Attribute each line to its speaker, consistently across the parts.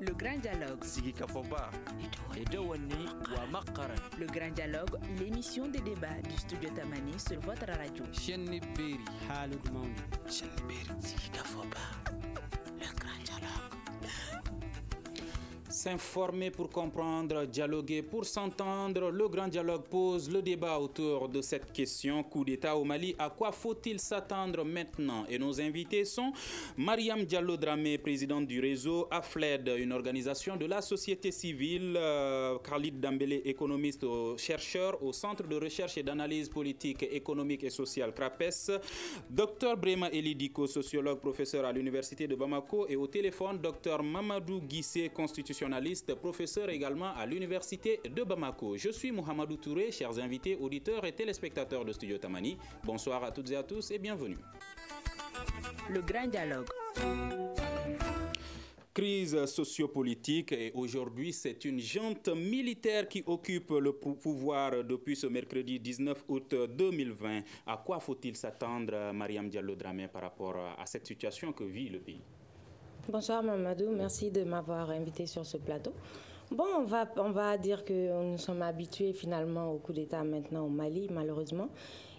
Speaker 1: Le Grand Dialogue. Le Grand Dialogue, l'émission de débat du studio Tamani sur votre radio.
Speaker 2: S'informer pour comprendre, dialoguer pour s'entendre. Le grand dialogue pose le débat autour de cette question. Coup d'État au Mali, à quoi faut-il s'attendre maintenant? Et nos invités sont Mariam Diallo Dramé, présidente du réseau AFLED, une organisation de la société civile. euh, Khalid Dambélé, économiste, chercheur au Centre de recherche et d'analyse politique, économique et sociale CRAPES. Docteur Brema Elidiko, sociologue, professeur à l'université de Bamako. Et au téléphone, docteur Mamadou Guissé, constitutionnaliste, professeur également à l'université de Bamako. Je suis Mohamedou Touré, chers invités, auditeurs et téléspectateurs de Studio Tamani. Bonsoir à toutes et à tous et bienvenue.
Speaker 1: Le Grand Dialogue.
Speaker 2: Crise sociopolitique et aujourd'hui c'est une junte militaire qui occupe le pou- pouvoir depuis ce mercredi 19 août 2020. À quoi faut-il s'attendre, Mariam Diallo Dramé, par rapport à cette situation que vit le pays?
Speaker 3: Bonsoir Mamadou, merci de m'avoir invité sur ce plateau. Bon, on va, on va dire que nous sommes habitués finalement au coup d'État maintenant au Mali, malheureusement.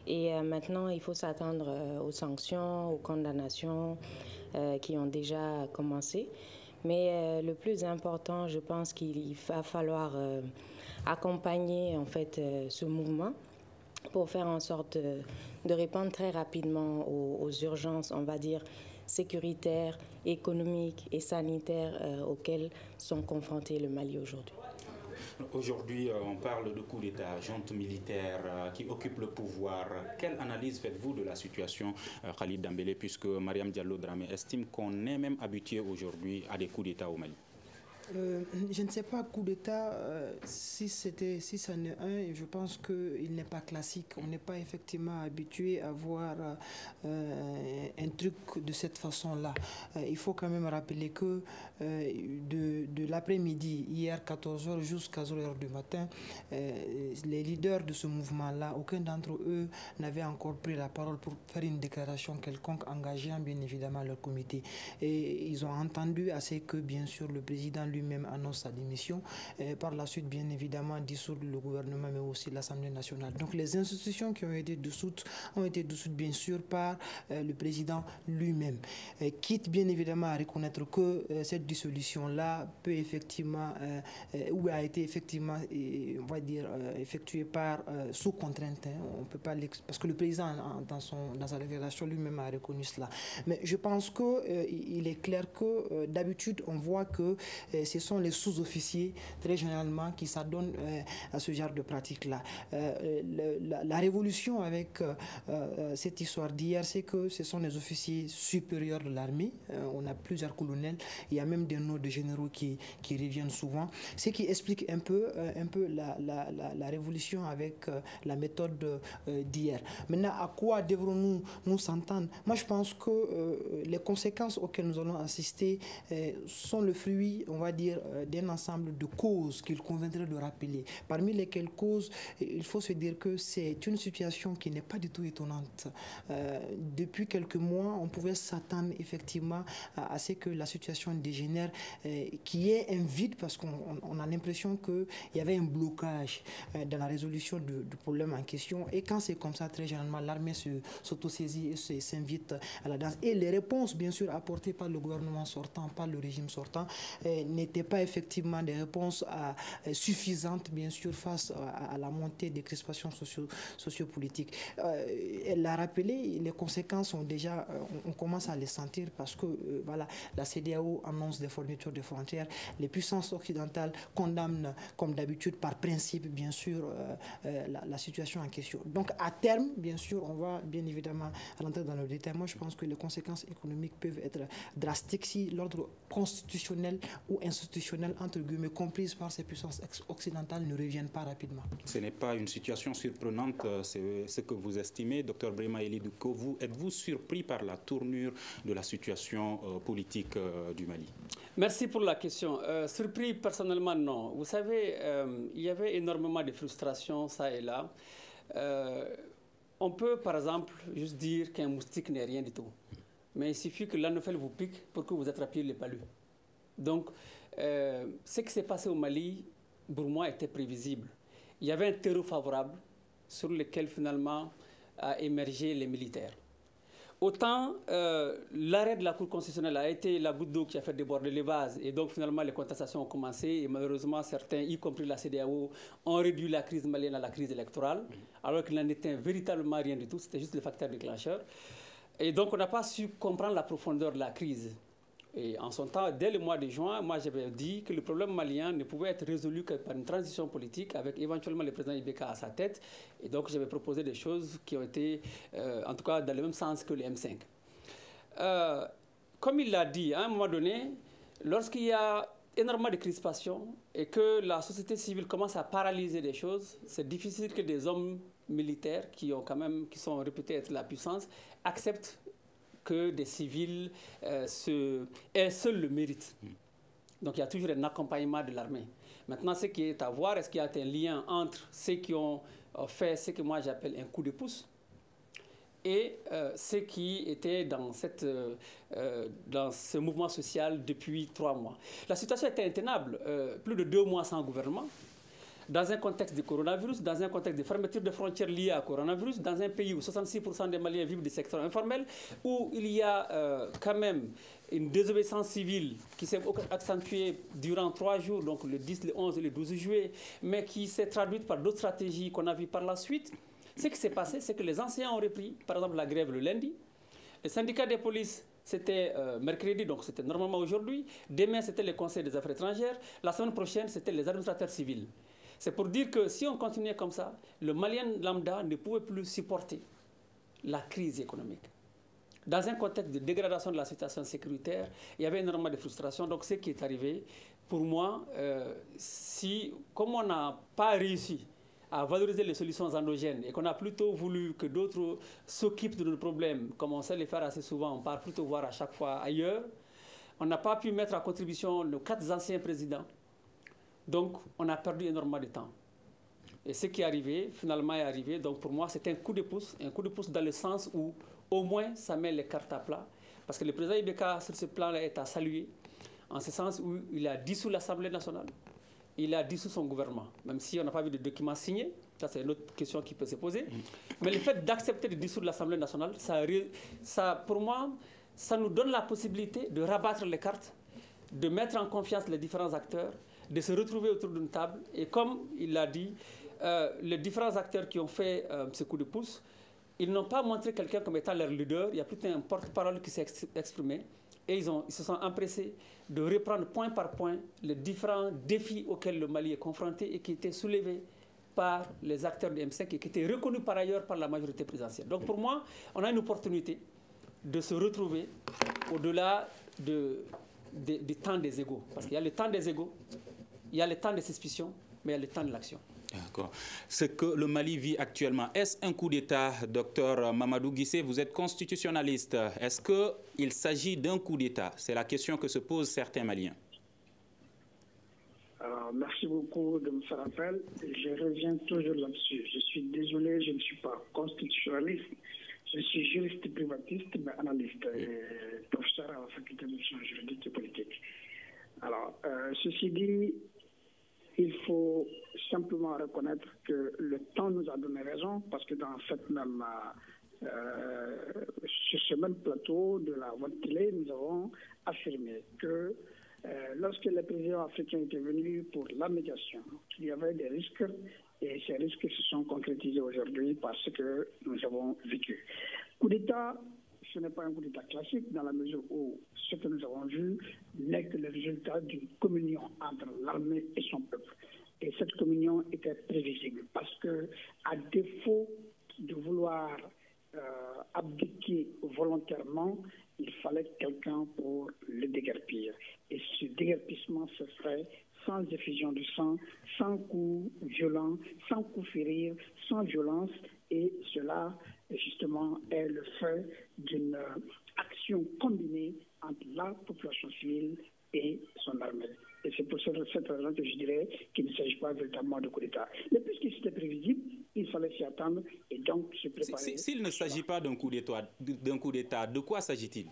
Speaker 3: Et euh, maintenant, il faut s'attendre euh, aux sanctions, aux condamnations euh, qui ont déjà commencé. Mais le plus important, je pense qu'il va falloir accompagner en fait ce mouvement pour faire en sorte de répondre très rapidement aux urgences, on va dire, sécuritaires, économiques et sanitaires euh, auxquelles sont confrontés le Mali aujourd'hui.
Speaker 2: Aujourd'hui, euh, on parle de coup d'État, junte militaire euh, qui occupe le pouvoir. Quelle analyse faites-vous de la situation, Khalid Dambélé, puisque Mariam Diallo Dramé estime qu'on est même habitué aujourd'hui à des coups d'État au Mali?
Speaker 4: Euh, je ne sais pas, coup d'État, euh, si c'était, si ça n'est un, je pense qu'il n'est pas classique. On n'est pas effectivement habitué à voir euh, un truc de cette façon-là. Il faut quand même rappeler que de, de l'après-midi, hier 14h jusqu'à 0h du matin, les leaders de ce mouvement-là, aucun d'entre eux n'avait encore pris la parole pour faire une déclaration quelconque engageant bien évidemment leur comité. Et ils ont entendu assez que bien sûr le président lui-même annonce sa démission. Et par la suite, bien évidemment, dissoudre le gouvernement, mais aussi l'Assemblée nationale. Donc les institutions qui ont été dissoutes ont été dissoutes bien sûr par euh, le président lui-même. Quitte bien évidemment à reconnaître que euh, cette dissolution-là peut effectivement, euh, ou a été effectivement, on va dire, effectuée par sous contrainte. hein. On peut pas parce que le président, en- dans, son, dans sa révélation lui-même, a reconnu cela. Mais je pense euh, il est clair que d'habitude, on voit que ce sont les sous-officiers, très généralement, qui s'adonnent euh, à ce genre de pratique-là. Euh, la, révolution avec euh, cette histoire d'hier, c'est que ce sont les officiers supérieurs de l'armée. On a plusieurs colonels. Il y a même des noms de généraux qui, qui reviennent souvent. Ce qui explique un peu, un peu la, la, révolution avec la méthode d'hier. Maintenant, à quoi devrons-nous nous s'entendre? Moi, je pense que les conséquences auxquelles nous allons assister sont le fruit, on va dire, euh, d'un ensemble de causes qu'il conviendrait de rappeler. Parmi lesquelles causes, euh, il faut se dire que c'est une situation qui n'est pas du tout étonnante. Euh, depuis quelques mois, on pouvait s'attendre effectivement à, ce que la situation dégénère, y ait un vide parce qu'on on- on a l'impression qu'il y avait un blocage dans la résolution du, du problème en question. Et quand c'est comme ça, très généralement, l'armée s'autosaisit et s'invite à la danse. Et les réponses, bien sûr, apportées par le gouvernement sortant, par le régime sortant, euh, n'étaient pas effectivement des réponses à- euh, suffisantes, bien sûr, face à, la montée des crispations socio- sociopolitiques. Euh, elle l'a rappelé, les conséquences sont déjà, euh, on, commence à les sentir parce que euh, voilà, la CDAO annonce des fournitures de frontières, les puissances occidentales condamnent, comme d'habitude, par principe, bien sûr, euh, euh, la, la situation en question. Donc, à terme, bien sûr, on va bien évidemment rentrer dans le détail. Moi, je pense que les conséquences économiques peuvent être drastiques si l'ordre constitutionnel ou institutionnel, entre guillemets, comprise par ces puissances occidentales, ne reviennent pas rapidement.
Speaker 2: Ce n'est pas une situation surprenante, euh, c'est ce que vous estimez, docteur Brema Elidouko. Vous, êtes-vous surpris par la tournure de la situation euh, politique euh, du Mali?
Speaker 5: Merci pour la question. Euh, surpris personnellement, non. Vous savez, euh, il y avait énormément de frustration, ça et là. Euh, on peut, par exemple, juste dire qu'un moustique n'est rien du tout. Mais il suffit que l'anophèle vous pique pour que vous attrapiez les palus. Donc, euh, ce qui s'est passé au Mali, pour moi, était prévisible. Il y avait un terreau favorable sur lequel finalement a émergé les militaires. Autant euh, l'arrêt de la Cour constitutionnelle a été la goutte d'eau qui a fait déborder les vases et donc finalement les contestations ont commencé et malheureusement certains, y compris la CDAO, ont réduit la crise malienne à la crise électorale alors qu'il n'en était véritablement rien du tout, c'était juste le facteur déclencheur. Et donc on n'a pas su comprendre la profondeur de la crise. Et en son temps, dès le mois de juin, moi j'avais dit que le problème malien ne pouvait être résolu que par une transition politique avec éventuellement le président Ibeka à sa tête. Et donc j'avais proposé des choses qui ont été, euh, en tout cas, dans le même sens que le M5. Euh, comme il l'a dit, à un moment donné, lorsqu'il y a énormément de crispation et que la société civile commence à paralyser des choses, c'est difficile que des hommes militaires qui, ont quand même, qui sont réputés être la puissance acceptent que des civils euh, se, aient seuls le mérite. Donc il y a toujours un accompagnement de l'armée. Maintenant, ce qui est à voir, est-ce qu'il y a un lien entre ceux qui ont euh, fait ce que moi j'appelle un coup de pouce et euh, ceux qui étaient dans, cette, dans ce mouvement social depuis trois mois? La situation était intenable. plus de deux mois sans gouvernement dans un contexte de coronavirus, dans un contexte de fermeture de frontières liées à coronavirus, dans un pays où 66% des Maliens vivent du secteur informel, où il y a euh, quand même une désobéissance civile qui s'est accentuée durant trois jours, donc le 10, le 11 et le 12 juillet, mais qui s'est traduite par d'autres stratégies qu'on a vues par la suite. Ce qui s'est passé, c'est que les enseignants ont repris, par exemple, la grève le lundi. Le syndicat des polices c'était euh, mercredi, donc c'était normalement aujourd'hui. Demain, c'était le Conseil des affaires étrangères. La semaine prochaine, c'était les administrateurs civils. C'est pour dire que si on continuait comme ça, le Malien lambda ne pouvait plus supporter la crise économique. Dans un contexte de dégradation de la situation sécuritaire, il y avait énormément de frustration. Donc, ce qui est arrivé, pour moi, euh, si, comme on n'a pas réussi à valoriser les solutions endogènes et qu'on a plutôt voulu que d'autres s'occupent de nos problèmes, comme on sait les faire assez souvent, on part plutôt voir à chaque fois ailleurs, on n'a pas pu mettre à contribution nos quatre anciens présidents donc, on a perdu énormément de temps. Et ce qui est arrivé, finalement, est arrivé. Donc, pour moi, c'est un coup de pouce, un coup de pouce dans le sens où, au moins, ça met les cartes à plat. Parce que le président Ibeka, sur ce plan-là, est à saluer, en ce sens où il a dissous l'Assemblée nationale, il a dissous son gouvernement, même si on n'a pas vu de documents signés. Ça, c'est une autre question qui peut se poser. Mais le fait d'accepter de dissoudre l'Assemblée nationale, ça, pour moi, ça nous donne la possibilité de rabattre les cartes, de mettre en confiance les différents acteurs de se retrouver autour d'une table. Et comme il l'a dit, euh, les différents acteurs qui ont fait euh, ce coup de pouce, ils n'ont pas montré quelqu'un comme étant leur leader. Il y a plutôt un porte-parole qui s'est exprimé. Et ils, ont, ils se sont empressés de reprendre point par point les différents défis auxquels le Mali est confronté et qui étaient soulevés par les acteurs de M5 et qui étaient reconnus par ailleurs par la majorité présidentielle. Donc pour moi, on a une opportunité de se retrouver au-delà de, du temps des égaux. Parce qu'il y a le temps des égaux, il y a le temps de suspicion, mais il y a le temps de l'action.
Speaker 2: D'accord. Ce que le Mali vit actuellement, est-ce un coup d'État, docteur Mamadou Guissé? Vous êtes constitutionnaliste. Est-ce qu'il s'agit d'un coup d'État? C'est la question que se posent certains Maliens.
Speaker 6: Alors, merci beaucoup de me faire appel. Je reviens toujours là-dessus. Je suis désolé, je ne suis pas constitutionnaliste. Je suis juriste privatiste, mais analyste et professeur à la faculté de sciences juridiques et politiques. Alors, euh, ceci dit, il faut simplement reconnaître que le temps nous a donné raison parce que dans cette même, euh, sur ce même plateau de la voie télé, nous avons affirmé que euh, lorsque les présidents africains étaient venus pour la médiation, il y avait des risques et ces risques se sont concrétisés aujourd'hui par ce que nous avons vécu. Coup d'État, ce n'est pas un coup d'État classique dans la mesure où ce que nous avons vu n'est que le résultat d'une communion entre l'armée et son peuple. Et cette communion était prévisible parce que, à défaut de vouloir euh, abdiquer volontairement, il fallait quelqu'un pour le déguerpir. Et ce déguerpissement se ferait sans effusion de sang, sans coup violent, sans coup férir, sans violence. Et cela, justement, est le fait d'une action combinée entre la population civile et son armée. Et c'est pour cette raison que je dirais qu'il ne s'agit pas véritablement de coup d'État. Mais puisque c'était prévisible, il fallait s'y attendre et donc se préparer.
Speaker 2: S'il ne s'agit pas d'un coup d'État, de quoi s'agit-il?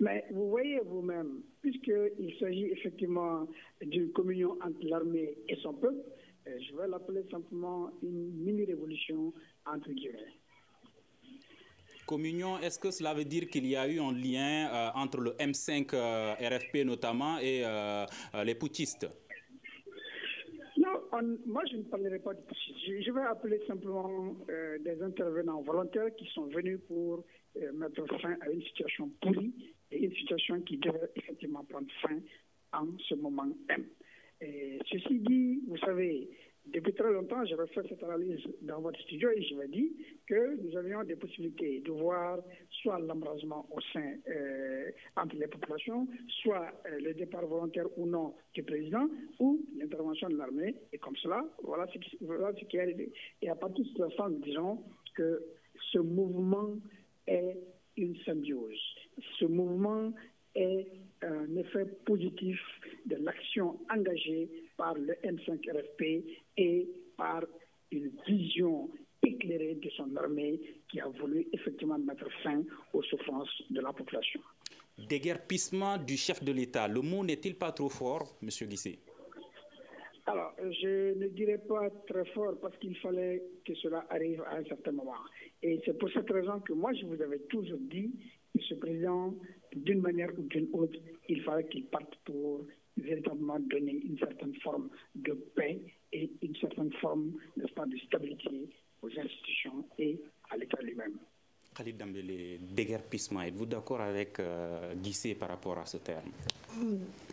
Speaker 6: Mais vous voyez vous-même, puisqu'il s'agit effectivement d'une communion entre l'armée et son peuple, euh, je vais l'appeler simplement une mini-révolution entre guillemets.
Speaker 2: Communion, est-ce que cela veut dire qu'il y a eu un lien euh, entre le M5 euh, RFP notamment et les putschistes?
Speaker 6: Non, moi je ne parlerai pas de putschistes. Je, vais appeler simplement des intervenants volontaires qui sont venus pour mettre fin à une situation pourrie et une situation qui devrait effectivement prendre fin en ce moment même. Ceci dit, vous savez, depuis très longtemps, j'avais fait cette analyse dans votre studio et je me dit que nous avions des possibilités de voir soit l'embrasement au sein euh, entre les populations, soit euh, le départ volontaire ou non du président, ou l'intervention de l'armée. Et comme cela, voilà ce qui, est arrivé. Et à partir de ce nous disons que ce mouvement est une symbiose. Ce mouvement est un effet positif de l'action engagée par le M5RFP et par une vision éclairée de son armée qui a voulu effectivement mettre fin aux souffrances de la population.
Speaker 2: Déguerpissement du chef de l'État, le mot n'est-il pas trop fort, M. Guissé?
Speaker 6: Alors, je ne dirais pas très fort parce qu'il fallait que cela arrive à un certain moment. Et c'est pour cette raison que moi, je vous avais toujours dit que ce président, d'une manière ou d'une autre, il fallait qu'il parte pour véritablement donner une certaine forme de paix et une certaine forme, n'est-ce pas, de stabilité aux institutions et à l'État lui-même.
Speaker 2: Khalid Dambélé, déguerpissement, êtes-vous d'accord avec euh, par rapport à ce terme?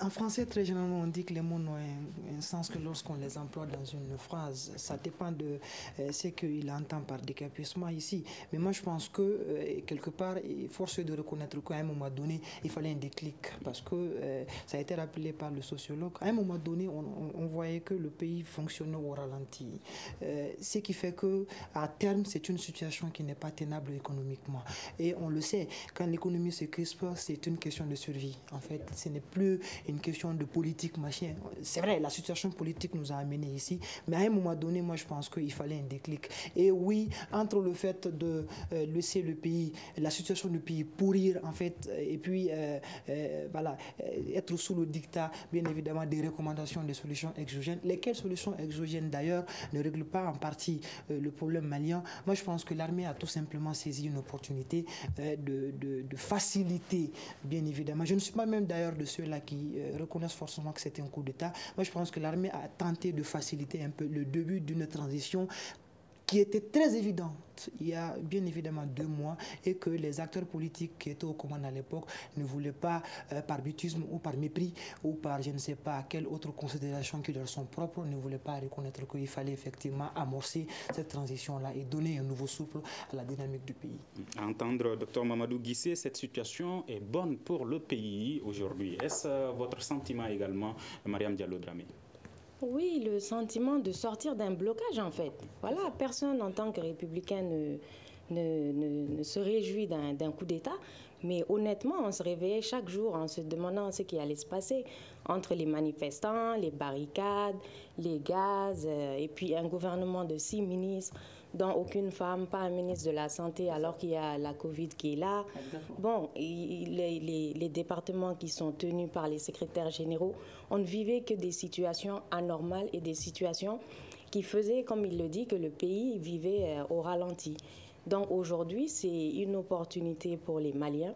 Speaker 4: En français, très généralement, on dit que les mots n'ont un, sens que lorsqu'on les emploie dans une phrase. Ça dépend de euh, ce qu'il entend par déguerpissement ici. Mais moi, je pense que, euh, quelque part, il faut de reconnaître qu'à un moment donné, il fallait un déclic. Parce que ça a été rappelé par le sociologue. À un moment donné, on, on voyait que le pays fonctionnait au ralenti. ce qui fait que, à terme, c'est une situation qui n'est pas tenable économiquement et on le sait, quand l'économie se crispe, c'est une question de survie. En fait, ce n'est plus une question de politique, machin. C'est vrai, la situation politique nous a amenés ici, mais à un moment donné, moi, je pense qu'il fallait un déclic. Et oui, entre le fait de euh, laisser le pays, la situation du pays pourrir, en fait, et puis, euh, euh, voilà, être sous le dictat, bien évidemment, des recommandations, des solutions exogènes, lesquelles solutions exogènes, d'ailleurs, ne règlent pas en partie le problème malien? Moi, je pense que l'armée a tout simplement saisi une opportunité euh, de, de, faciliter, bien évidemment. Je ne suis pas même d'ailleurs de ceux-là qui euh, reconnaissent forcément que c'était un coup d'État. Moi, je pense que l'armée a tenté de faciliter un peu le début d'une transition qui était très évidente il y a bien évidemment deux mois et que les acteurs politiques qui étaient aux commandes à l'époque ne voulaient pas, euh, par butisme ou par mépris ou par je ne sais pas quelle autre considération qui leur sont propres, ne voulaient pas reconnaître qu'il fallait effectivement amorcer cette transition-là et donner un nouveau souffle à la dynamique du pays.
Speaker 2: À entendre Dr Mamadou Guissé, cette situation est bonne pour le pays aujourd'hui. Est-ce euh, votre sentiment également, Mariam Diallo-Dramé?
Speaker 3: Oui, le sentiment de sortir d'un blocage, en fait. Voilà, personne en tant que républicain ne, se réjouit d'un coup d'État. Mais honnêtement, on se réveillait chaque jour en se demandant ce qui allait se passer entre les manifestants, les barricades, les gaz, euh, et puis un gouvernement de six ministres dont aucune femme, pas un ministre de la Santé, alors qu'il y a la Covid qui est là. Bon, les, les, départements qui sont tenus par les secrétaires généraux, on ne vivait que des situations anormales et des situations qui faisaient, comme il le dit, que le pays vivait euh, au ralenti. Donc aujourd'hui, c'est une opportunité pour les Maliens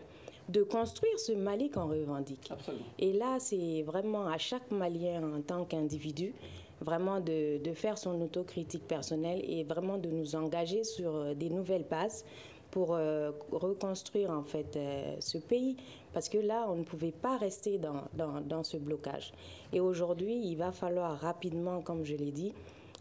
Speaker 3: de construire ce Mali qu'on revendique. Et là, c'est vraiment à chaque Malien en tant qu'individu vraiment de, faire son autocritique personnelle et vraiment de nous engager sur euh, des nouvelles bases pour euh, reconstruire en fait euh, ce pays. Parce que là on ne pouvait pas rester dans, dans, ce blocage. Et aujourd'hui il va falloir rapidement comme je l'ai dit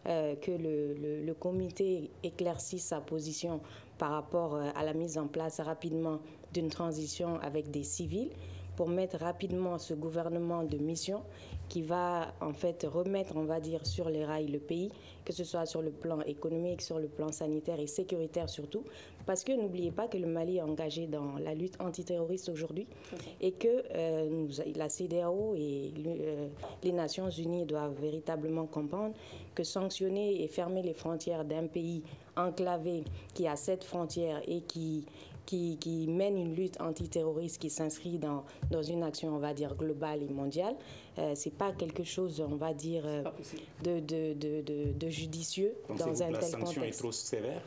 Speaker 3: que le, le, comité éclaircisse sa position par rapport à la mise en place rapidement d'une transition avec des civils pour mettre rapidement ce gouvernement de mission qui va en fait remettre, on va dire, sur les rails le pays, que ce soit sur le plan économique, sur le plan sanitaire et sécuritaire surtout, parce que n'oubliez pas que le Mali est engagé dans la lutte antiterroriste aujourd'hui et que euh, nous, la CDAO et euh, les Nations Unies doivent véritablement comprendre que sanctionner et fermer les frontières d'un pays enclavé qui a cette frontière et qui qui, qui mène une lutte antiterroriste qui s'inscrit dans, dans une action, on va dire, globale et mondiale. Euh, c'est pas quelque chose, on va dire, euh, de, de, de, de, judicieux dans un
Speaker 2: la
Speaker 3: tel
Speaker 2: sanction
Speaker 3: contexte.
Speaker 2: est trop sévère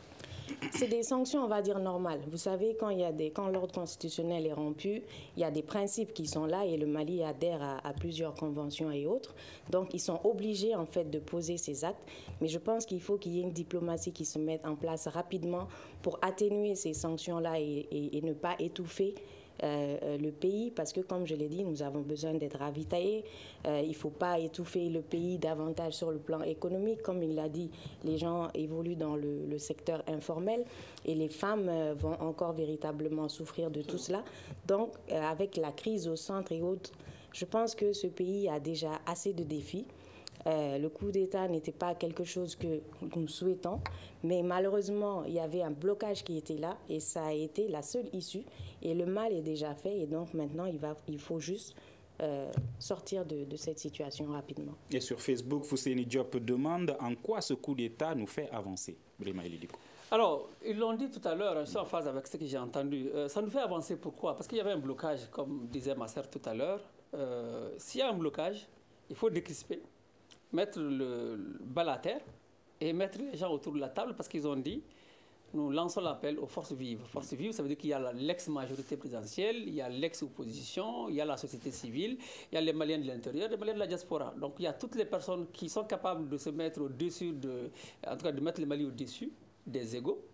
Speaker 3: C'est des sanctions, on va dire, normales. Vous savez, quand, quand l'ordre constitutionnel est rompu, il y a des principes qui sont là et le Mali adhère à, plusieurs conventions et autres. Donc, ils sont obligés, en fait, de poser ces actes. Mais je pense qu'il faut qu'il y ait une diplomatie qui se mette en place rapidement pour atténuer ces sanctions-là et ne pas étouffer euh, euh, le pays parce que, comme je l'ai dit, nous avons besoin d'être ravitaillés. Euh, il ne faut pas étouffer le pays davantage sur le plan économique. Comme il l'a dit, les gens évoluent dans le, secteur informel et les femmes vont encore véritablement souffrir de tout cela. Donc, avec la crise au centre et autres, je pense que ce pays a déjà assez de défis. Euh, le coup d'État n'était pas quelque chose que nous souhaitons, mais malheureusement, il y avait un blocage qui était là et ça a été la seule issue. Et le mal est déjà fait et donc maintenant, il, va, il faut juste euh, sortir de, de cette situation rapidement.
Speaker 2: Et sur Facebook, Fousseini Diop demande en quoi ce coup d'État nous fait avancer. Brima Elidiko.
Speaker 5: Alors, ils l'ont dit tout à l'heure, je suis en phase avec ce que j'ai entendu. Euh, ça nous fait avancer pourquoi? Parce qu'il y avait un blocage, comme disait ma sœur tout à l'heure. Euh, S'il y a un blocage, il faut décrisper, mettre le, le à terre et mettre les gens autour de la table parce qu'ils ont dit nous lançons l'appel aux forces vives. Forces vives, ça veut dire qu'il y a l'ex-majorité présidentielle, il y a l'ex-opposition, il y a la société civile, il y a les Maliens de l'intérieur, les Maliens de la diaspora. Donc il y a toutes les personnes qui sont capables de se mettre au-dessus, de, en tout cas de mettre le Mali au-dessus des égaux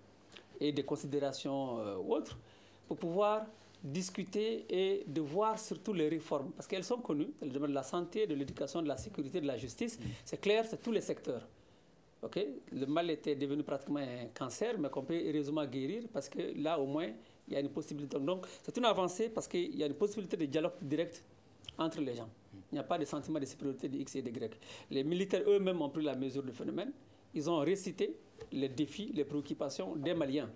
Speaker 5: et des considérations euh, autres pour pouvoir discuter et de voir surtout les réformes. Parce qu'elles sont connues, le domaine de la santé, de l'éducation, de la sécurité, de la justice. C'est clair, c'est tous les secteurs. Ok, Le mal était devenu pratiquement un cancer, mais qu'on peut heureusement guérir parce que là, au moins, il y a une possibilité. Donc, c'est une avancée parce qu'il y a une possibilité de dialogue direct entre les gens. Il n'y a pas de sentiment de supériorité de X et de Y. Les militaires eux-mêmes ont pris la mesure du phénomène. Ils ont récité les défis, les préoccupations des Maliens.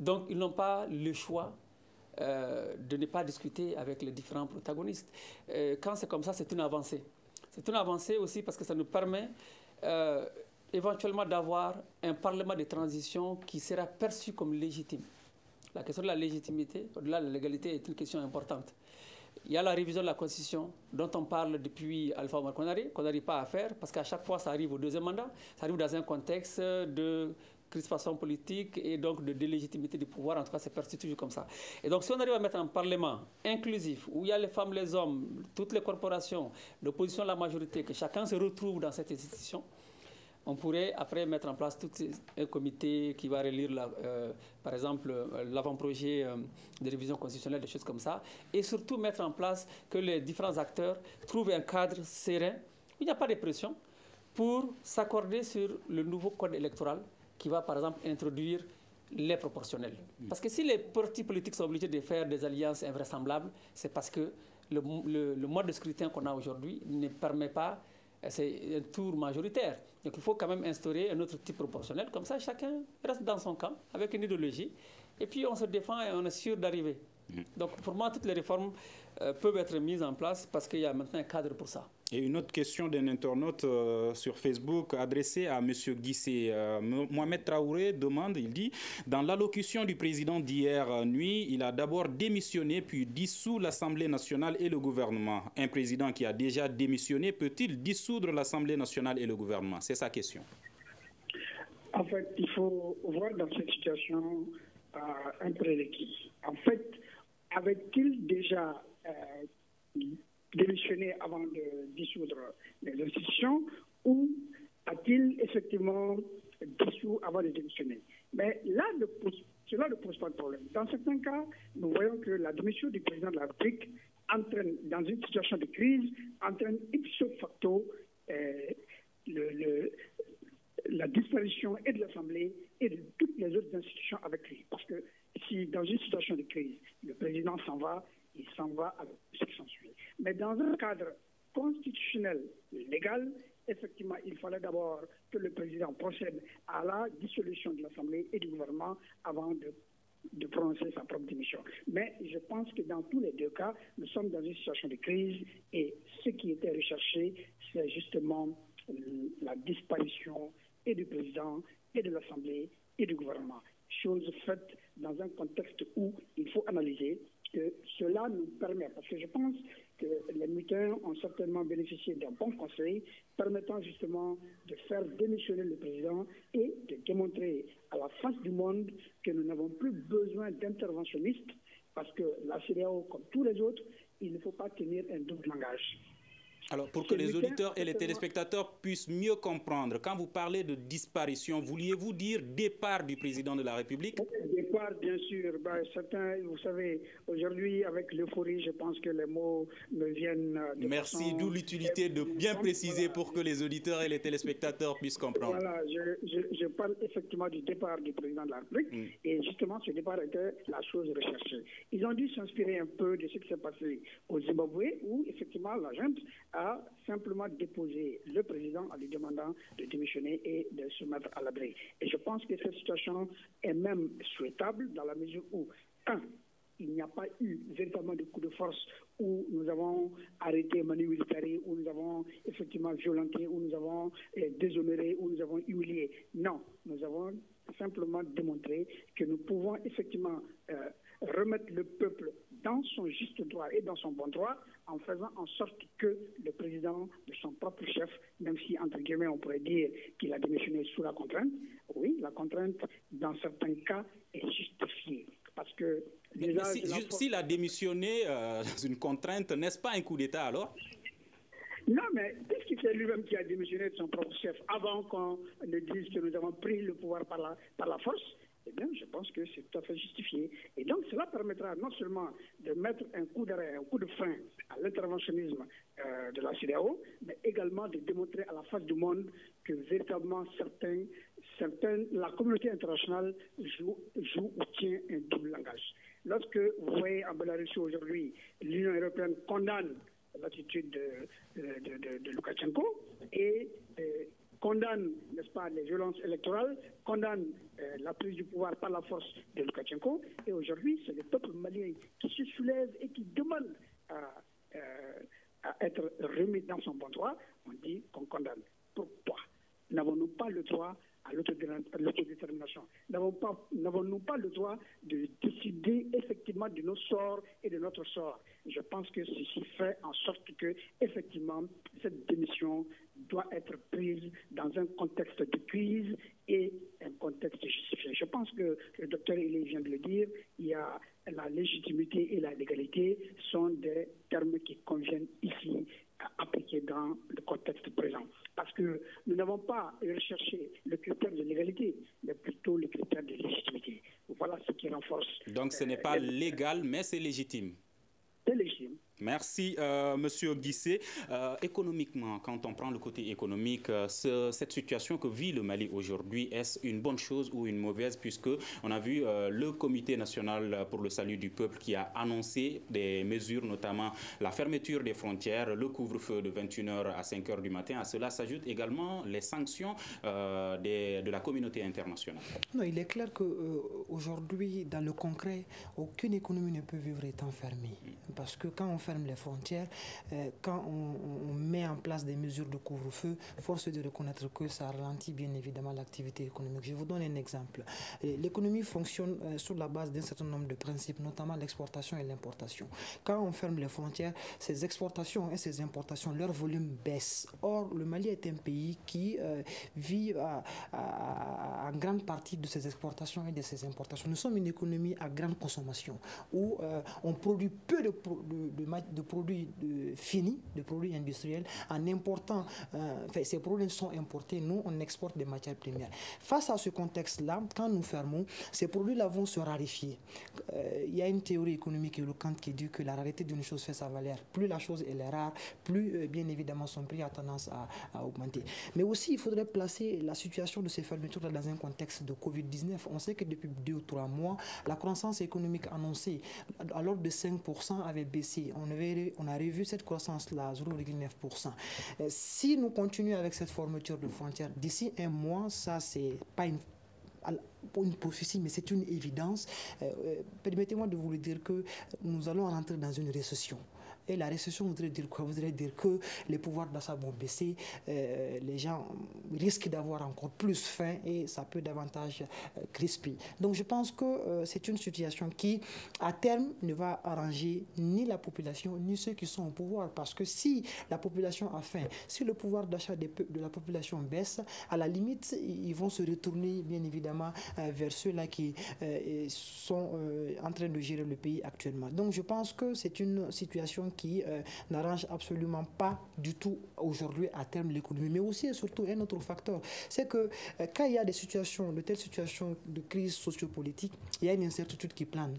Speaker 5: Donc, ils n'ont pas le choix euh, de ne pas discuter avec les différents protagonistes. Euh, quand c'est comme ça, c'est une avancée. C'est une avancée aussi parce que ça nous permet euh, éventuellement d'avoir un parlement de transition qui sera perçu comme légitime. La question de la légitimité, au-delà de la légalité, est une question importante. Il y a la révision de la Constitution dont on parle depuis Alpha Omar qu'on n'arrive pas à faire parce qu'à chaque fois ça arrive au deuxième mandat, ça arrive dans un contexte de crispation politique et donc de délégitimité du pouvoir, en tout cas c'est perçu toujours comme ça. Et donc si on arrive à mettre un parlement inclusif où il y a les femmes, les hommes, toutes les corporations, l'opposition, la majorité, que chacun se retrouve dans cette institution, on pourrait après mettre en place tout un comité qui va relire, euh, par exemple, euh, l'avant-projet euh, de révision constitutionnelle, des choses comme ça, et surtout mettre en place que les différents acteurs trouvent un cadre serein, où il n'y a pas de pression, pour s'accorder sur le nouveau code électoral qui va, par exemple, introduire les proportionnels. Parce que si les partis politiques sont obligés de faire des alliances invraisemblables, c'est parce que le, le- le mode de scrutin qu'on a aujourd'hui ne permet pas c'est un tour majoritaire. Donc il faut quand même instaurer un autre type proportionnel. Comme ça, chacun reste dans son camp avec une idéologie. Et puis on se défend et on est sûr d'arriver. Donc pour moi, toutes les réformes euh, peuvent être mises en place parce qu'il y a maintenant un cadre pour ça.
Speaker 2: Et une autre question d'un internaute euh, sur Facebook adressée à M. Guissé. Euh, Mo- Mohamed Traoré demande, il dit, dans l'allocution du président d'hier euh, nuit, il a d'abord démissionné puis dissous l'Assemblée nationale et le gouvernement. Un président qui a déjà démissionné peut-il dissoudre l'Assemblée nationale et le gouvernement? C'est sa question.
Speaker 6: En fait, il faut voir dans cette situation euh, un prérequis. En fait, avait-il déjà démissionné avant de dissoudre les institutions ou a-t-il effectivement dissous avant de démissionner? Mais là, cela ne pose pas de problème. Dans certains cas, nous voyons que la démission du président de la République entraîne, dans une situation de crise, entraîne ipso facto euh, la disparition et de l'Assemblée et de toutes les autres institutions avec lui. Parce que si dans une situation de crise, le président s'en va, il s'en va avec ce qui s'ensuit. Mais dans un cadre constitutionnel légal, effectivement, il fallait d'abord que le président procède à la dissolution de l'Assemblée et du gouvernement avant de de prononcer sa propre démission. Mais je pense que dans tous les deux cas, nous sommes dans une situation de crise et ce qui était recherché, c'est justement euh, la disparition et du président et de l'Assemblée et du gouvernement. Chose faite dans un contexte où il faut analyser que cela nous permet, parce que je pense que les militaires ont certainement bénéficié d'un bon conseil permettant justement de faire démissionner le président et de démontrer à la face du monde que nous n'avons plus besoin d'interventionnistes parce que la CDAO, comme tous les autres, il ne faut pas tenir un double langage.
Speaker 2: Alors, pour que les auditeurs et les téléspectateurs puissent mieux comprendre, quand vous parlez de disparition, vouliez-vous dire départ du président de la République?
Speaker 6: Départ, bien sûr. Ben, certains, vous savez, aujourd'hui, avec l'euphorie, je pense que les mots me viennent.
Speaker 2: De Merci, d'où l'utilité de bien préciser pour que les auditeurs et les téléspectateurs puissent comprendre.
Speaker 6: Voilà, je, parle effectivement du départ du président de la République. Mm. Et justement, ce départ était la chose recherchée. Ils ont dû s'inspirer un peu de ce qui s'est passé au Zimbabwe, où effectivement la junte a simplement déposé le président en lui demandant de démissionner et de se mettre à l'abri. Et je pense que cette situation est même souhaitable dans la mesure où, un, il n'y a pas eu véritablement de coup de force où nous avons arrêté Manu Militari, où nous avons effectivement violenté, où nous avons eh, déshonoré, où nous avons humilié. Non, nous avons simplement démontré que nous pouvons effectivement euh, remettre le peuple dans son juste droit et dans son bon droit en faisant en sorte que le président de son propre chef, même si entre guillemets on pourrait dire qu'il a démissionné sous la contrainte, oui, la contrainte dans certains cas est justifiée. Parce que
Speaker 2: s'il a démissionné euh, dans une contrainte, n'est-ce pas un coup d'État alors?
Speaker 6: Non, mais puisque c'est lui-même qui a démissionné de son propre chef avant qu'on ne dise que nous avons pris le pouvoir par la, par la force, eh bien, je pense que c'est tout à fait justifié. Et donc, cela permettra non seulement de mettre un coup d'arrêt, un coup de frein à l'interventionnisme euh, de la CDAO, mais également de démontrer à la face du monde que véritablement certains, certains, la communauté internationale joue, joue ou tient un double langage. Lorsque vous voyez en Belarus aujourd'hui, l'Union européenne condamne l'attitude de, de, de, Lukashenko et euh, condamne, n'est-ce pas, les violences électorales, condamne euh, la prise du pouvoir par la force de Lukashenko. Et aujourd'hui, c'est le peuple malien qui se soulève et qui demande à, euh, à être remis dans son bon droit. On dit qu'on condamne. Pourquoi N'avons-nous pas le droit à l'autodétermination? N'avons-nous pas le droit de décider effectivement de nos sorts et de notre sort? Je pense que ceci fait en sorte que, effectivement, cette démission doit être prise dans un contexte de crise et un contexte justifié. Je pense que le docteur Elie vient de le dire, il y a la légitimité et la légalité sont des termes qui conviennent ici à appliquer dans le contexte présent. Parce que nous n'avons pas recherché le critère de légalité, mais plutôt le critère de légitimité. Voilà ce qui renforce.
Speaker 2: Donc ce n'est pas euh, légal, mais c'est légitime.
Speaker 6: C'est légitime.
Speaker 2: Merci, euh, Monsieur Guissé. Euh, économiquement, quand on prend le côté économique, euh, cette situation que vit le Mali aujourd'hui, est-ce une bonne chose ou une mauvaise Puisque on a vu le Comité national pour le salut du peuple qui a annoncé des mesures, notamment la fermeture des frontières, le couvre-feu de 21h à 5h du matin. À cela s'ajoutent également les sanctions de la communauté internationale.
Speaker 4: Non, il est clair qu'aujourd'hui, dans le concret, aucune économie ne peut vivre étant fermée. Parce que quand on ferme les frontières, euh, quand on, met en place des mesures de couvre-feu, force est de reconnaître que ça ralentit bien évidemment l'activité économique. Je vous donne un exemple. Euh, l'économie fonctionne euh, sur la base d'un certain nombre de principes, notamment l'exportation et l'importation. Quand on ferme les frontières, ces exportations et ces importations, leur volume baisse. Or, le Mali est un pays qui vit en grande partie de ses exportations et de ses importations. Nous sommes une économie à grande consommation où on produit peu de, de, de de produits finis, de produits industriels, en important, euh, ces produits sont importés, nous, on exporte des matières premières. Face à ce contexte-là, quand nous fermons, ces produits-là vont se raréfier. Euh, il y a une théorie économique éloquente qui dit que la rareté d'une chose fait sa valeur. Plus la chose est rare, plus, euh, bien évidemment, son prix a tendance à, augmenter. Mais aussi, il faudrait placer la situation de ces fermetures dans un contexte de Covid-19. On sait que depuis deux ou trois mois, la croissance économique annoncée, l'ordre de 5%, avait baissé. On on a revu cette croissance-là, 0,9%. Euh, si nous continuons avec cette fermeture de frontières, d'ici un mois, ça, c'est pas une une prophétie, mais c'est une évidence. Euh, euh, permettez-moi de vous le dire que nous allons rentrer dans une récession. Et la récession voudrait dire quoi? Voudrait dire que les pouvoirs d'achat vont baisser, euh, les gens risquent d'avoir encore plus faim et ça peut davantage euh, crisper. Donc je pense que euh, c'est une situation qui, à terme, ne va arranger ni la population ni ceux qui sont au pouvoir. Parce que si la population a faim, si le pouvoir d'achat de la population baisse, à la limite, ils vont se retourner bien évidemment vers ceux-là qui sont en train de gérer le pays actuellement. Donc je pense que c'est une situation qui n'arrange absolument pas du tout aujourd'hui à terme l'économie. Mais aussi et surtout un autre facteur, c'est que euh, quand il y a des situations, de telles situations de crise sociopolitique, il y a une incertitude qui plane.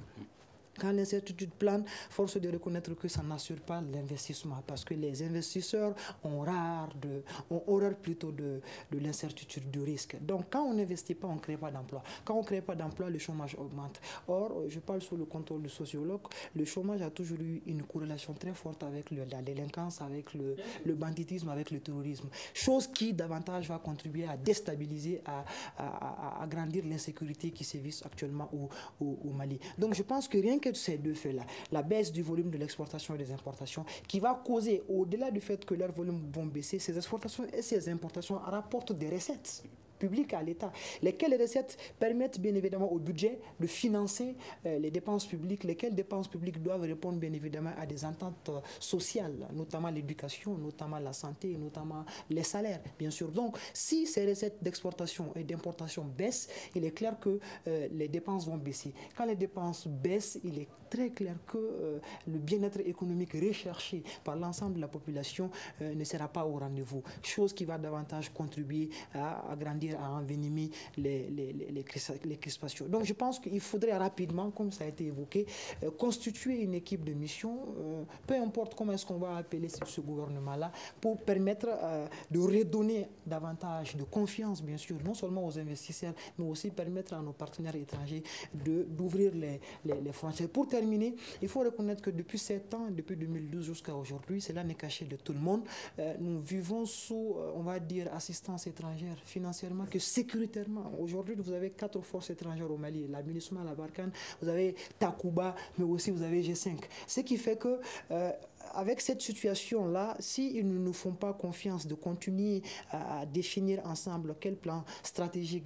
Speaker 4: Quand l'incertitude plane, force de reconnaître que ça n'assure pas l'investissement parce que les investisseurs ont, rare de, ont horreur plutôt de, de l'incertitude, du risque. Donc quand on n'investit pas, on ne crée pas d'emploi. Quand on ne crée pas d'emploi, le chômage augmente. Or, je parle sous le contrôle du sociologue, le chômage a toujours eu une corrélation très forte avec le, la délinquance, avec le, le, banditisme, avec le terrorisme. Chose qui davantage va contribuer à déstabiliser, à, à, à agrandir l'insécurité qui sévit actuellement au, au, au Mali. Donc je pense que rien que de ces deux faits-là, la baisse du volume de l'exportation et des importations, qui va causer, au-delà du fait que leurs volumes vont baisser, ces exportations et ces importations rapportent des recettes publiques à l'État, lesquelles recettes permettent bien évidemment au budget de financer euh, les dépenses publiques, lesquelles dépenses publiques doivent répondre bien évidemment à des ententes euh, sociales, notamment l'éducation, notamment la santé, notamment les salaires, bien sûr. Donc, si ces recettes d'exportation et d'importation baissent, il est clair que euh, les dépenses vont baisser. Quand les dépenses baissent, il est très clair que le bien-être économique recherché par l'ensemble de la population ne sera pas au rendez-vous, chose qui va davantage contribuer à agrandir à envenimer les, les, les, les, crispations. Donc je pense qu'il faudrait rapidement, comme ça a été évoqué, euh, constituer une équipe de mission, euh, peu importe comment est-ce qu'on va appeler ce, gouvernement-là, pour permettre euh, de redonner davantage de confiance, bien sûr, non seulement aux investisseurs, mais aussi permettre à nos partenaires étrangers d'ouvrir les, les, frontières. Pour terminer, il faut reconnaître que depuis 7 ans, depuis 2012 jusqu'à aujourd'hui, cela n'est caché de tout le monde, nous vivons sous, on va dire, assistance étrangère financièrement que sécuritairement. Aujourd'hui, vous avez quatre forces étrangères au Mali, la la Barkhane, vous avez Takuba, mais aussi vous avez G5. Ce qui fait que euh, avec cette situation-là, s'ils ne nous font pas confiance de continuer à définir ensemble quel plan stratégique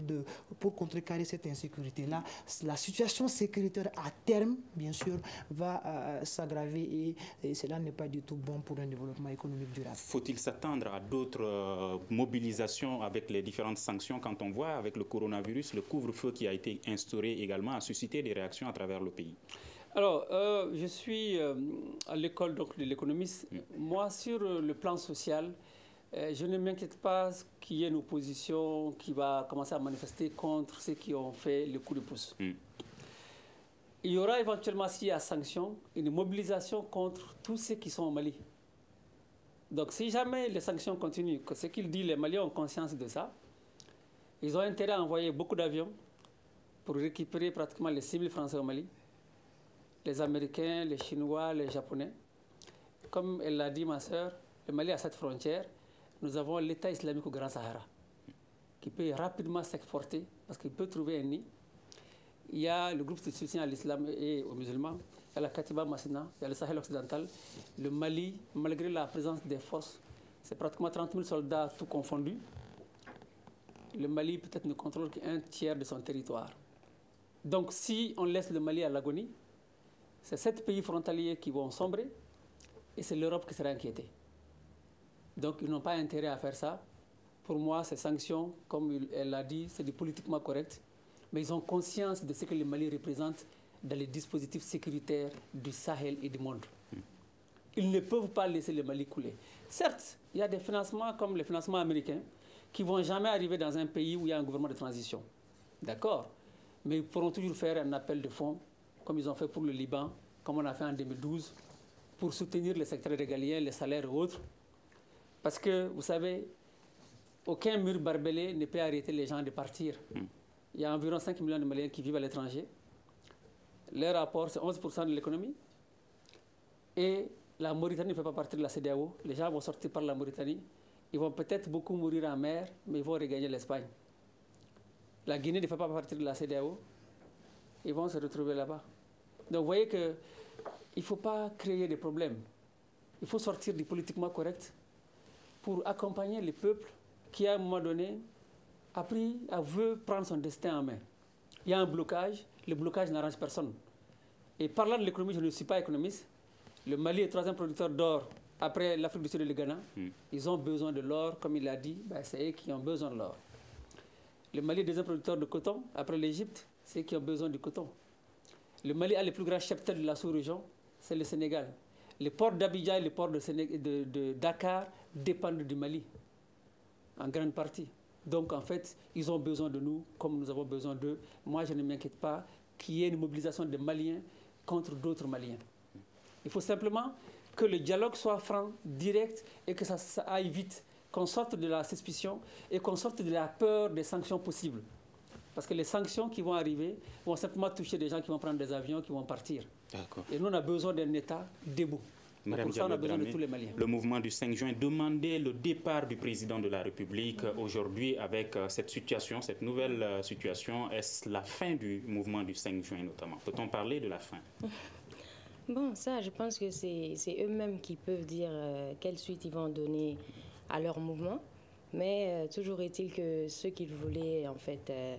Speaker 4: pour contrecarrer cette insécurité-là, la situation sécuritaire à terme, bien sûr, va euh, s'aggraver et, cela n'est pas du tout bon pour un développement économique durable.
Speaker 2: Faut-il s'attendre à d'autres euh, mobilisations avec les différentes sanctions quand on voit avec le coronavirus, le couvre-feu qui a été instauré également a suscité des réactions à travers le pays?
Speaker 5: Alors, euh, je suis euh, à l'école de l'économiste. Mm. Moi, sur euh, le plan social, je ne m'inquiète pas qu'il y ait une opposition qui va commencer à manifester contre ceux qui ont fait le coup de pouce. Mm. Il y aura éventuellement, s'il y a sanction, une mobilisation contre tous ceux qui sont au Mali. Donc, si jamais les sanctions continuent, que ce qu'il dit, les Maliens ont conscience de ça, ils ont intérêt à envoyer beaucoup d'avions pour récupérer pratiquement les cibles français au Mali les Américains, les Chinois, les Japonais. Comme elle l'a dit, ma sœur, le Mali a cette frontière. Nous avons l'État islamique au Grand Sahara, qui peut rapidement s'exporter parce qu'il peut trouver un nid. Il y a le groupe de soutien à l'islam et aux musulmans. Il y a la Katiba Massina, il y a le Sahel occidental. Le Mali, malgré la présence des forces, c'est pratiquement 30 000 soldats tout confondus. Le Mali peut-être ne contrôle qu'un tiers de son territoire. Donc si on laisse le Mali à l'agonie, c'est sept pays frontaliers qui vont sombrer et c'est l'Europe qui sera inquiétée. Donc ils n'ont pas intérêt à faire ça. Pour moi, ces sanctions, comme elle l'a dit, c'est du politiquement correct, mais ils ont conscience de ce que le Mali représente dans les dispositifs sécuritaires du Sahel et du monde. Ils ne peuvent pas laisser le Mali couler. Certes, il y a des financements comme les financements américains qui ne vont jamais arriver dans un pays où il y a un gouvernement de transition. D'accord Mais ils pourront toujours faire un appel de fonds comme ils ont fait pour le Liban, comme on a fait en 2012, pour soutenir les secteurs régaliens, les salaires et autres. Parce que, vous savez, aucun mur barbelé ne peut arrêter les gens de partir. Hmm. Il y a environ 5 millions de Maliens qui vivent à l'étranger. Leur rapport, c'est 11% de l'économie. Et la Mauritanie ne fait pas partie de la CDAO. Les gens vont sortir par la Mauritanie. Ils vont peut-être beaucoup mourir en mer, mais ils vont regagner l'Espagne. La Guinée ne fait pas partie de la CDAO. Ils vont se retrouver là-bas. Donc vous voyez qu'il ne faut pas créer des problèmes. il faut sortir du politiquement correct pour accompagner les peuples qui, à un moment donné, a pris, a veut prendre son destin en main. Il y a un blocage, le blocage n'arrange personne. Et parlant de l'économie, je ne suis pas économiste. Le Mali est troisième producteur d'or après l'Afrique du Sud et le Ghana.
Speaker 2: Hmm.
Speaker 5: Ils ont besoin de l'or, comme il l'a dit, ben, c'est eux qui ont besoin de l'or. Le Mali est deuxième producteur de coton après l'Égypte, c'est eux qui ont besoin du coton. Le Mali a le plus grand cheptel de la sous-région, c'est le Sénégal. Les ports d'Abidjan et les ports de, de- Dakar dépendent du Mali, en grande partie. Donc, en fait, ils ont besoin de nous comme nous avons besoin d'eux. Moi, je ne m'inquiète pas qu'il y ait une mobilisation des Maliens contre d'autres Maliens. Il faut simplement que le dialogue soit franc, direct et que ça aille vite, qu'on sorte de la suspicion et qu'on sorte de la peur des sanctions possibles. Parce que les sanctions qui vont arriver vont simplement toucher des gens qui vont prendre des avions, qui vont partir. Et nous, on a besoin d'un État debout.
Speaker 2: Madame
Speaker 5: pour ça, on a besoin de tous les Maliens.
Speaker 2: Le mouvement du 5 juin demandait le départ du président de la République. Aujourd'hui, avec euh, cette situation, cette nouvelle euh, situation, est-ce la fin du mouvement du 5 juin notamment? Peut-on parler de la fin?
Speaker 3: Bon, ça, je pense que c'est c'est eux-mêmes qui peuvent dire euh, quelle suite ils vont donner à leur mouvement. Mais euh, toujours est-il que ce qu'ils voulaient, en fait, euh,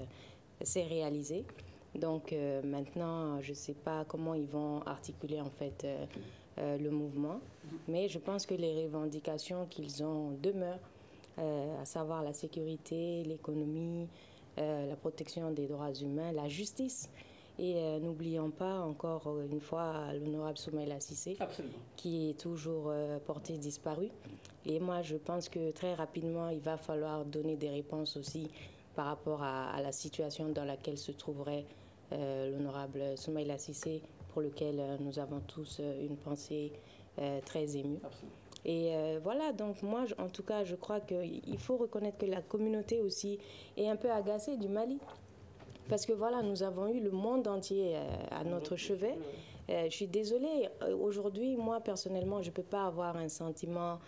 Speaker 3: s'est réalisé. Donc euh, maintenant, je ne sais pas comment ils vont articuler, en fait, le mouvement. Mais je pense que les revendications qu'ils ont demeurent, à savoir la sécurité, l'économie, la protection des droits humains, la justice. Et euh, n'oublions pas encore euh, une fois l'honorable Soumaïla Sissé, qui est toujours euh, porté disparu. Et moi, je pense que très rapidement, il va falloir donner des réponses aussi par rapport à, à la situation dans laquelle se trouverait euh, l'honorable Soumaïla Sissé, pour lequel nous avons tous une pensée très émue.
Speaker 5: Absolument.
Speaker 3: Et euh, voilà, donc moi, en tout cas, je crois qu'il faut reconnaître que la communauté aussi est un peu agacée du Mali. Parce que voilà, nous avons eu le monde entier euh, à notre chevet. Euh, je suis désolée, euh, aujourd'hui, moi, personnellement, je ne peux pas avoir un sentiment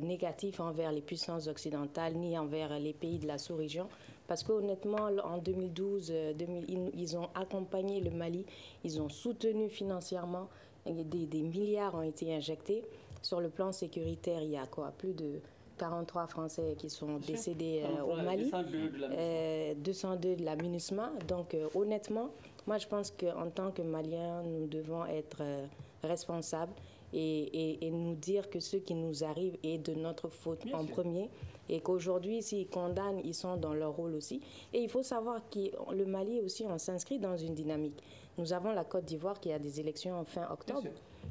Speaker 3: négatif envers les puissances occidentales ni envers les pays de la sous-région. Parce qu'honnêtement, en 2012, euh, 2000, ils, ont accompagné le Mali, ils ont soutenu financièrement, des, des milliards ont été injectés. Sur le plan sécuritaire, il y a quoi? Plus de 43 Français qui sont décédés euh, au Mali.
Speaker 5: 202 de la
Speaker 3: Euh, 202 de la MINUSMA. Donc euh, honnêtement, moi je pense qu'en tant que Maliens, nous devons être responsables et, et- et nous dire que ce qui nous arrive est de notre faute en premier et qu'aujourd'hui, s'ils condamnent, ils sont dans leur rôle aussi. Et il faut savoir que le Mali aussi, on s'inscrit dans une dynamique. Nous avons la Côte d'Ivoire qui a des élections en fin octobre.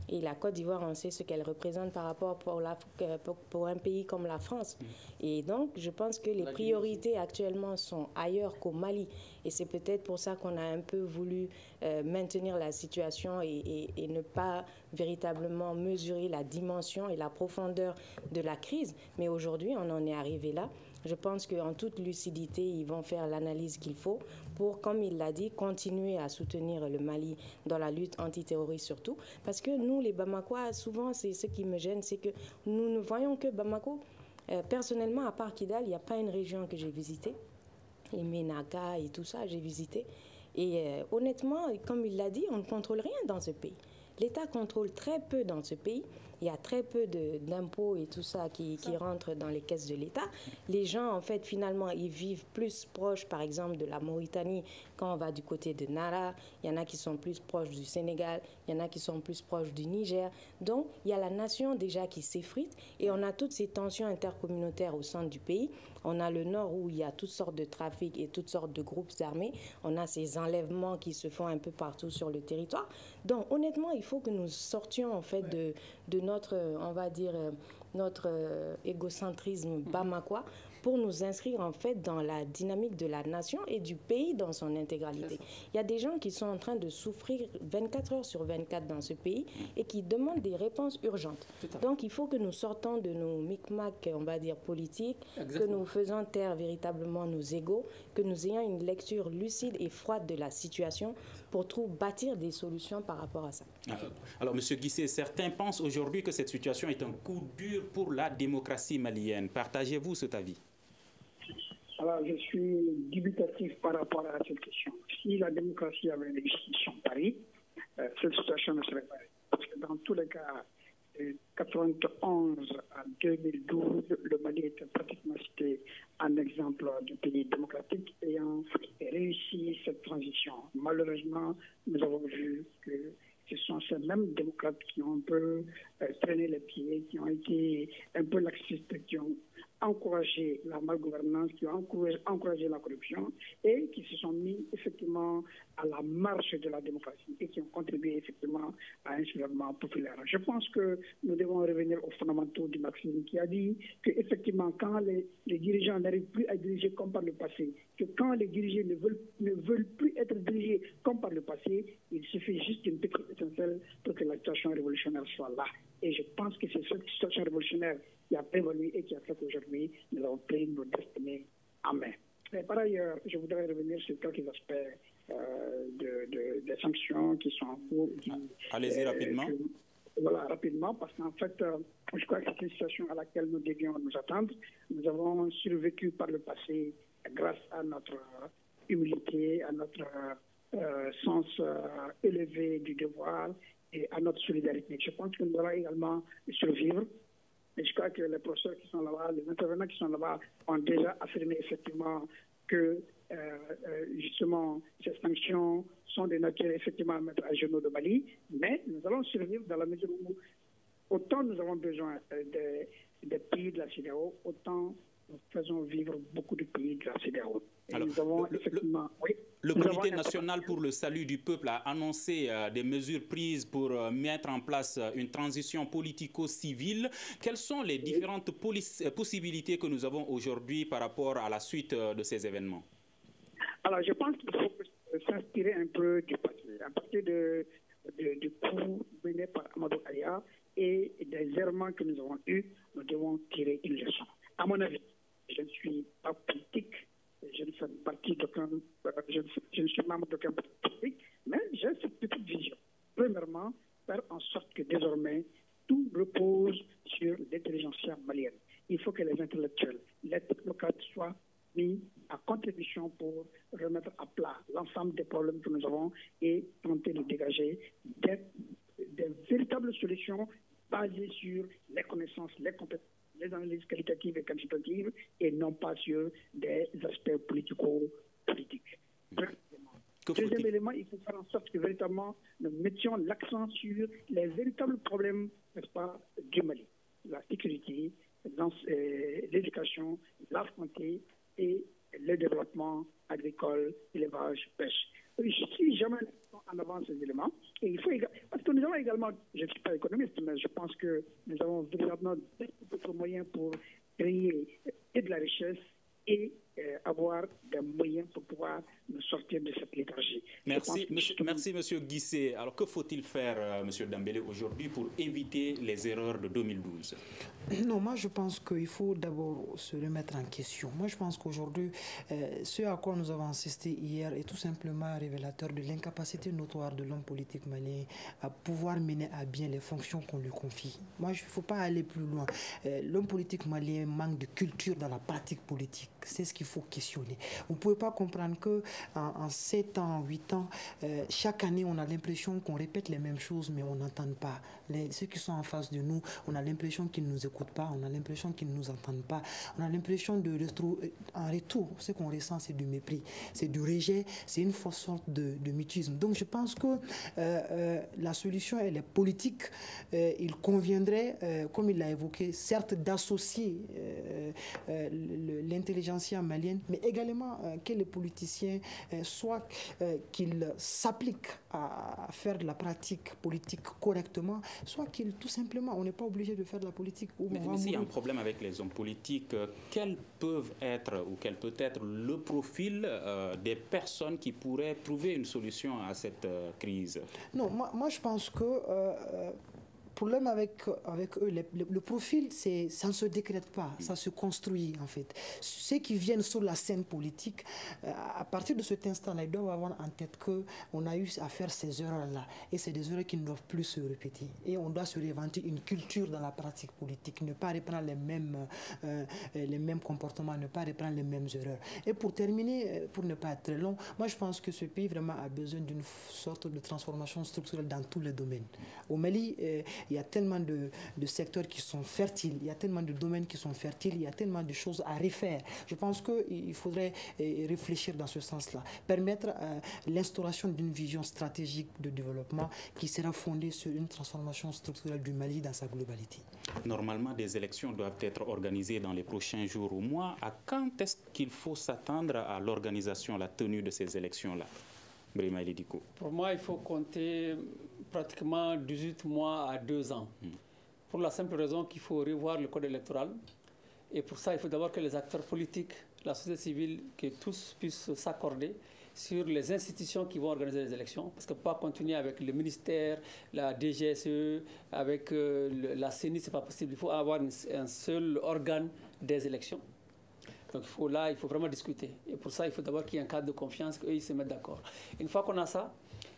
Speaker 3: Et la Côte d'Ivoire, on sait ce qu'elle représente par rapport pour, la- pour- pour un pays comme la France. Et donc, je pense que les priorités actuellement sont ailleurs qu'au Mali. Et c'est peut-être pour ça qu'on a un peu voulu euh, maintenir la situation et, et- et ne pas véritablement mesurer la dimension et la profondeur de la crise. Mais aujourd'hui, on en est arrivé là. Je pense qu'en toute lucidité, ils vont faire l'analyse qu'il faut pour, comme il l'a dit, continuer à soutenir le Mali dans la lutte antiterroriste surtout. Parce que nous, les Bamakois, souvent, c'est ce qui me gêne, c'est que nous ne voyons que Bamako. Euh, personnellement, à part Kidal, il n'y a pas une région que j'ai visitée. Les Ménaka et tout ça, j'ai visité. Et euh, honnêtement, comme il l'a dit, on ne contrôle rien dans ce pays. L'État contrôle très peu dans ce pays. Il y a très peu d'impôts et tout ça qui, qui rentrent dans les caisses de l'État. Les gens, en fait, finalement, ils vivent plus proches, par exemple, de la Mauritanie quand on va du côté de Nara. Il y en a qui sont plus proches du Sénégal. Il y en a qui sont plus proches du Niger. Donc, il y a la nation déjà qui s'effrite et on a toutes ces tensions intercommunautaires au centre du pays. On a le nord où il y a toutes sortes de trafics et toutes sortes de groupes armés. On a ces enlèvements qui se font un peu partout sur le territoire. Donc, honnêtement, il faut que nous sortions en fait de, de notre, euh, on va dire, euh, notre euh, égocentrisme bamakois pour nous inscrire en fait dans la dynamique de la nation et du pays dans son intégralité. Il y a des gens qui sont en train de souffrir 24 heures sur 24 dans ce pays et qui demandent des réponses urgentes. Donc il faut que nous sortons de nos micmacs, on va dire, politiques, que nous faisons taire véritablement nos égaux, que nous ayons une lecture lucide et froide de la situation pour trouver, bâtir des solutions par rapport à ça.
Speaker 2: Ah, Alors, Monsieur Guissé, certains pensent aujourd'hui que cette situation est un coup dur pour la démocratie malienne. Partagez-vous cet avis?
Speaker 6: Alors, je suis dubitatif par rapport à cette question. Si la démocratie avait existé sur Paris, euh, cette situation ne serait pas. Parce que dans tous les cas, 1991 à 2012, le Mali était pratiquement cité un exemple de pays démocratique ayant réussi cette transition. Malheureusement, nous avons vu que ce sont ces mêmes démocrates qui ont un peu euh, traîné les pieds, qui ont été un peu laxistes, qui ont encouragé la malgouvernance, qui ont encouragé, la corruption et qui se sont mis effectivement à la marche de la démocratie et qui ont contribué effectivement à un soulèvement populaire. Je pense que nous devons revenir aux fondamentaux du Maxime qui a dit que effectivement quand les, dirigeants n'arrivent plus à diriger comme par le passé, que quand les dirigeants ne veulent, ne veulent plus être dirigés comme par le passé, il suffit juste d'une petite étincelle pour que la situation révolutionnaire soit là. Et je pense que c'est cette situation révolutionnaire qui a prévalu et qui a fait qu'aujourd'hui, nous avons pris nos destinées en main. Mais par ailleurs, je voudrais revenir sur quelques aspects euh, de, des sanctions qui sont en cours.
Speaker 2: Allez-y euh, rapidement.
Speaker 6: voilà, rapidement, parce qu'en fait, euh, je crois que c'est une situation à laquelle nous devions nous attendre. Nous avons survécu par le passé grâce à notre humilité, à notre sens élevé du devoir et à notre solidarité. Je pense nous allons également survivre. Et je crois que les professeurs qui sont là-bas, les intervenants qui sont là-bas ont déjà affirmé effectivement que euh, euh, justement ces sanctions sont de nature effectivement à mettre à genoux de Mali, mais nous allons survivre dans la mesure où autant nous avons besoin euh, des, pays de la CDAO, autant faisons vivre beaucoup de pays de la CDAO.
Speaker 2: nous avons effectivement, oui, le Comité national pour le salut du peuple a annoncé euh, des mesures prises pour euh, mettre en place euh, une transition politico-civile. Quelles sont les différentes possibilités que nous avons aujourd'hui par rapport à la suite de ces événements?
Speaker 6: Alors, je pense qu'il faut s'inspirer un peu du passé, à partir de, du coup mené par Amadou Aya et des errements que nous avons eus, nous devons tirer une leçon. À mon avis, je ne suis pas politique, je ne fais partie d'aucun, euh, je, je, ne suis membre d'aucun parti politique, mais j'ai cette petite vision. Premièrement, faire en sorte que désormais, tout repose sur l'intelligentsia malienne. Il faut que les intellectuels, les technocrates soient mis à contribution pour remettre à plat l'ensemble des problèmes que nous avons et tenter de dégager des véritables solutions basées sur les connaissances, les compétences les analyses qualitatives et quantitatives et non pas sur des aspects politico-politiques. Deuxième élément, il faut faire en sorte que véritablement nous mettions l'accent sur les véritables problèmes, n'est-ce pas, du Mali. La sécurité, euh, l'éducation, la santé et le développement agricole, élevage, pêche. Suis jamais en avant ces éléments. Et il faut parce que nous avons également, je ne suis pas économiste, mais je pense que nous avons véritablement d'autres moyens pour créer et de la richesse et euh, avoir des moyens pour pouvoir nous sortir de cette léthargie.
Speaker 2: Merci, monsieur, merci, monsieur Guissé. Alors, que faut-il faire, euh, monsieur Dambélé, aujourd'hui pour éviter les erreurs de 2012
Speaker 4: Non, moi, je pense qu'il faut d'abord se remettre en question. Moi, je pense qu'aujourd'hui, euh, ce à quoi nous avons insisté hier est tout simplement révélateur de l'incapacité notoire de l'homme politique malien à pouvoir mener à bien les fonctions qu'on lui confie. Moi, il ne faut pas aller plus loin. l'homme politique malien manque de culture dans la pratique politique. C'est ce qu'il faut questionner. Vous ne pouvez pas comprendre que en, 7 ans, 8 ans, euh, chaque année, on a l'impression qu'on répète les mêmes choses, mais on n'entend pas. Les, ceux qui sont en face de nous, on a l'impression qu'ils ne nous écoutent pas, on a l'impression qu'ils ne nous entendent pas. On a l'impression de, retrouver en retour, ce qu'on ressent, c'est du mépris, c'est du rejet, c'est une fausse sorte de, de, mutisme. Donc je pense que euh, euh, la solution, elle est politique. il conviendrait, comme il l'a évoqué, certes d'associer l'intelligentsia malienne, mais également que les politiciens euh, soit euh, qu'il s'applique à faire de la pratique politique correctement, soit qu'il tout simplement, on n'est pas obligé de faire de la politique.
Speaker 2: mais, mais s'il y a un problème avec les hommes politiques, euh, quels peuvent être ou quel peut être le profil des personnes qui pourraient trouver une solution à cette crise?
Speaker 4: Non, moi, moi, je pense que problème avec, avec eux, le, profil, c'est, ça ne se décrète pas, ça se construit en fait. Ceux qui viennent sur la scène politique, euh, à partir de cet instant-là, ils doivent avoir en tête qu'on a eu à faire ces erreurs-là. Et c'est des erreurs qui ne doivent plus se répéter. Et on doit se réinventer une culture dans la pratique politique, ne pas reprendre les mêmes, euh, les mêmes comportements, ne pas reprendre les mêmes erreurs. Et pour terminer, euh, pour ne pas être très long, moi je pense que ce pays vraiment a besoin d'une sorte de transformation structurelle dans tous les domaines. Au Mali, il y a tellement de, secteurs qui sont fertiles, il y a tellement de domaines qui sont fertiles, il y a tellement de choses à refaire. Je pense qu'il faudrait euh, réfléchir dans ce sens-là, permettre euh, l'instauration d'une vision stratégique de développement qui sera fondée sur une transformation structurelle du Mali dans sa globalité.
Speaker 2: Normalement, des élections doivent être organisées dans les prochains jours ou mois. À quand est-ce qu'il faut s'attendre à l'organisation, la tenue de ces élections-là?
Speaker 5: Pour moi, il faut compter pratiquement 18 mois à 2 ans. Hmm. Pour la simple raison qu'il faut revoir le code électoral. Et pour ça, il faut d'abord que les acteurs politiques, la société civile, que tous puissent s'accorder sur les institutions qui vont organiser les élections, parce que pas continuer avec le ministère, la DGSE, avec euh, la CENI, ce n'est pas possible. Il faut avoir un seul organe des élections. Donc il faut, là, il faut vraiment discuter. Et pour ça, il faut d'abord qu'il y ait un cadre de confiance, qu'eux, ils se mettent d'accord. Une fois qu'on a ça,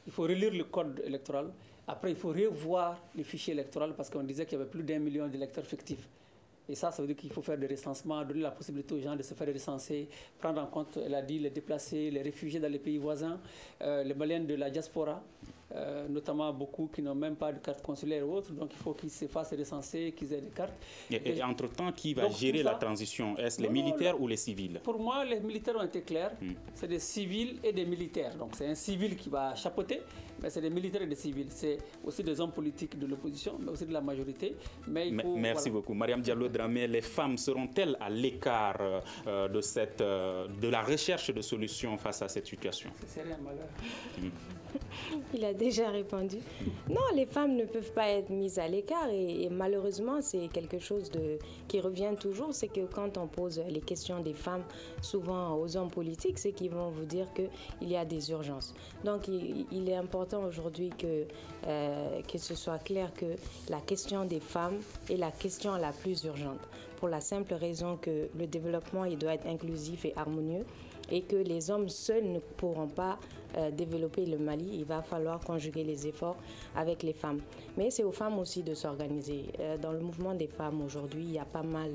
Speaker 5: il faut relire le code électoral. Après, il faut revoir le fichier électoral parce qu'on disait qu'il y avait plus d'un million d'électeurs fictifs. Et ça, ça veut dire qu'il faut faire des recensements, donner la possibilité aux gens de se faire recenser, prendre en compte, elle a dit, les déplacés, les réfugiés dans les pays voisins, euh, les Maliens de la diaspora. Euh, notamment beaucoup qui n'ont même pas de carte consulaire ou autre, donc il faut qu'ils se fassent recenser, qu'ils aient des cartes.
Speaker 2: Et, entre-temps, qui va gérer la transition? Est-ce les militaires ou les civils?
Speaker 5: Pour moi, les militaires ont été clairs. Hmm. C'est des civils et des militaires. Donc c'est un civil qui va chapeauter, mais c'est des militaires et des civils. C'est aussi des hommes politiques de l'opposition, mais aussi de la majorité. Mais
Speaker 2: Merci beaucoup. Mariam Diallo Dramé, les femmes seront-elles à l'écart euh, de, cette, euh, de la recherche de solutions face à cette situation?
Speaker 5: C'est un malheur.
Speaker 3: Il a déjà répondu. Non, les femmes ne peuvent pas être mises à l'écart et, malheureusement, c'est quelque chose de, qui revient toujours, c'est que quand on pose les questions des femmes, souvent aux hommes politiques, c'est qu'ils vont vous dire qu'il y a des urgences. Donc, il, est important aujourd'hui que, euh, que ce soit clair que la question des femmes est la question la plus urgente, pour la simple raison que le développement, il doit être inclusif et harmonieux et que les hommes seuls ne pourront pas euh, développer le Mali, il va falloir conjuguer les efforts avec les femmes. Mais c'est aux femmes aussi de s'organiser. Euh, dans le mouvement des femmes aujourd'hui, il y a pas mal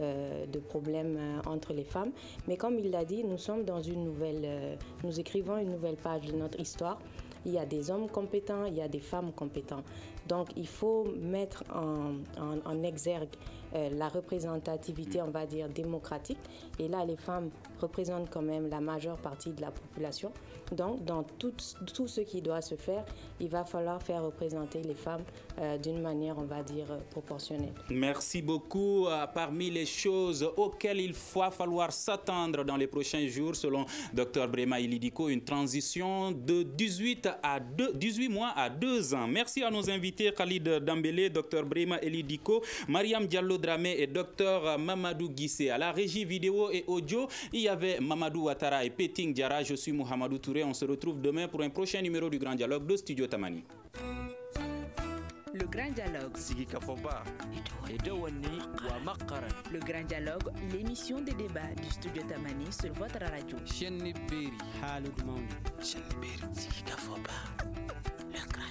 Speaker 3: de problèmes entre les femmes. Mais comme il l'a dit, nous sommes dans une nouvelle, nous écrivons une nouvelle page de notre histoire. Il y a des hommes compétents, il y a des femmes compétentes. Donc il faut mettre en, exergue la représentativité, on va dire, démocratique. Et là, les femmes représentent quand même la majeure partie de la population. Donc, dans tout, ce qui doit se faire, il va falloir faire représenter les femmes euh, d'une manière, on va dire, proportionnelle.
Speaker 2: Merci beaucoup. Euh, parmi les choses auxquelles il va falloir s'attendre dans les prochains jours, selon Dr Brema Ilidiko, une transition de 18, à 18 mois à 2 ans. Merci à nos invités Khalid Dambélé, Dr Brema Elidiko, Mariam Diallo Dramé et Dr Mamadou Guissé. À la régie vidéo et audio, il y avait Mamadou Ouattara et Peting Diara. Je suis Mohamedou Touré. On se retrouve demain pour un prochain numéro du Grand Dialogue de Studio Tamani.
Speaker 1: Le Grand Dialogue. Le Grand Dialogue, l'émission des débats du Studio Tamani sur votre radio.
Speaker 7: Le Grand